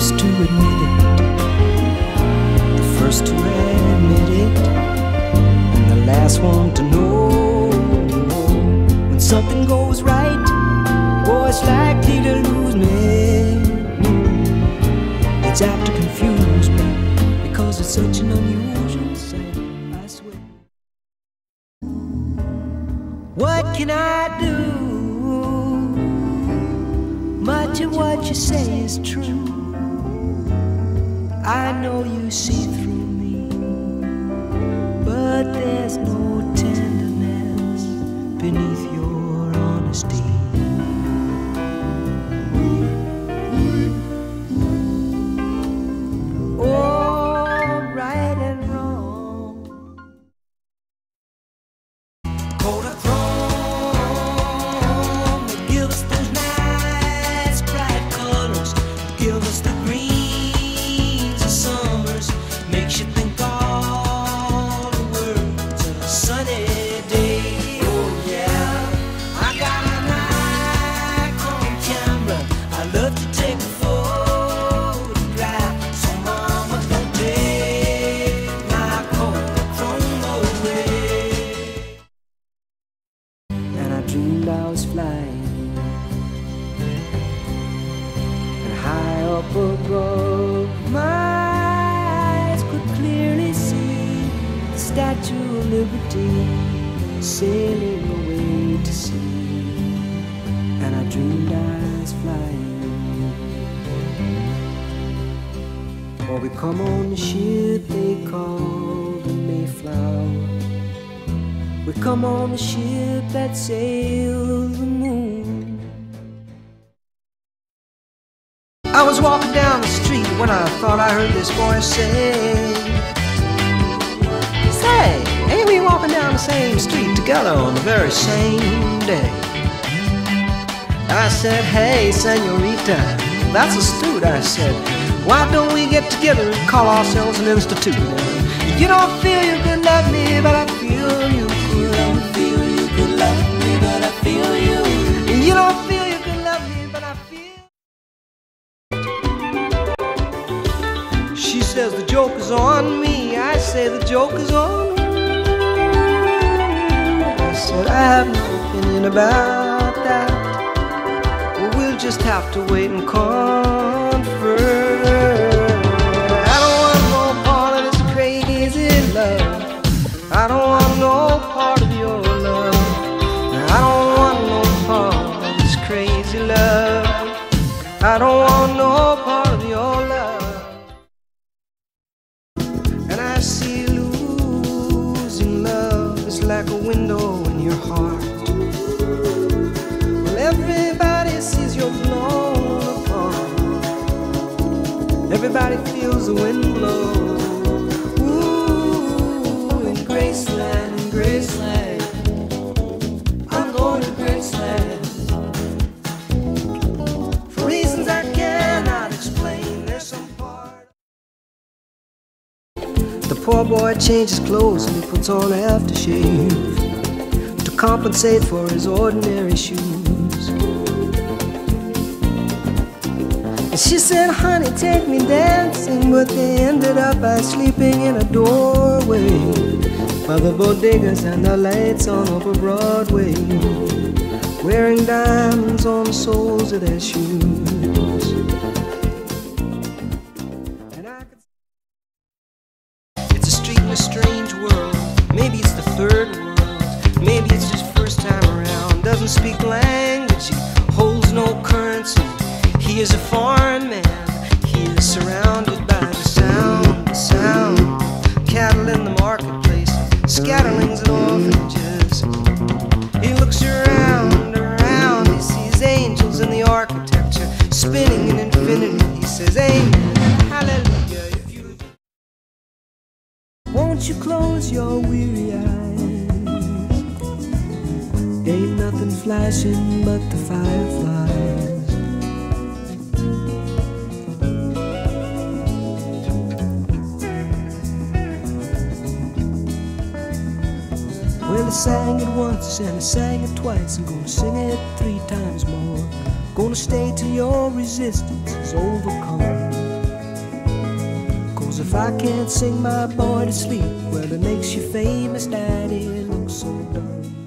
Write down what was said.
first to admit it, the first to admit it, and the last one to know when something goes right. Boy, it's likely to lose me. It's apt to confuse me because it's such an unusual sight. I swear. What can I do? Much of what you say is true. I know you see through me, but there's no above, my eyes could clearly see the Statue of Liberty sailing away to sea. And I dreamed I was flying. For we come on the ship they call the Mayflower. We come on the ship that sails the moon. I was walking down the street when I thought I heard this voice say, Say, ain't we walking down the same street together on the very same day? I said, Hey, senorita, that's astute. I said, Why don't we get together and call ourselves an institute? You don't feel you could love me, but I feel you says the joke is on me. I say the joke is on you. I said I have no opinion about that. Well, we'll just have to wait and confer. I don't want no part of this crazy love. I don't want no part of your love. I don't want no part of this crazy love. I don't want no part your heart. Well, everybody sees you're blown apart. Everybody feels the wind blow. Ooh, in Graceland, in Graceland. I'm going to Graceland. For reasons I cannot explain, there's some part. The poor boy changes clothes and he puts on aftershave compensate for his ordinary shoes. And she said, honey, take me dancing, but they ended up by sleeping in a doorway by the bodegas and the lights on over Broadway, wearing diamonds on the soles of their shoes. Doesn't speak language. He holds no currency. He is a foreign man. He is surrounded by the sound, the sound. Cattle in the marketplace, scatterlings and orphanages. He looks around, around. He sees angels in the architecture, spinning in infinity. He says, Amen, hallelujah. Won't you close your weary eyes? Ain't nothing flashing but the fireflies. Well, I sang it once and I sang it twice. I'm gonna sing it three times more. Gonna stay till your resistance is overcome. Cause if I can't sing my boy to sleep, well, it makes you famous, daddy. Look so dumb.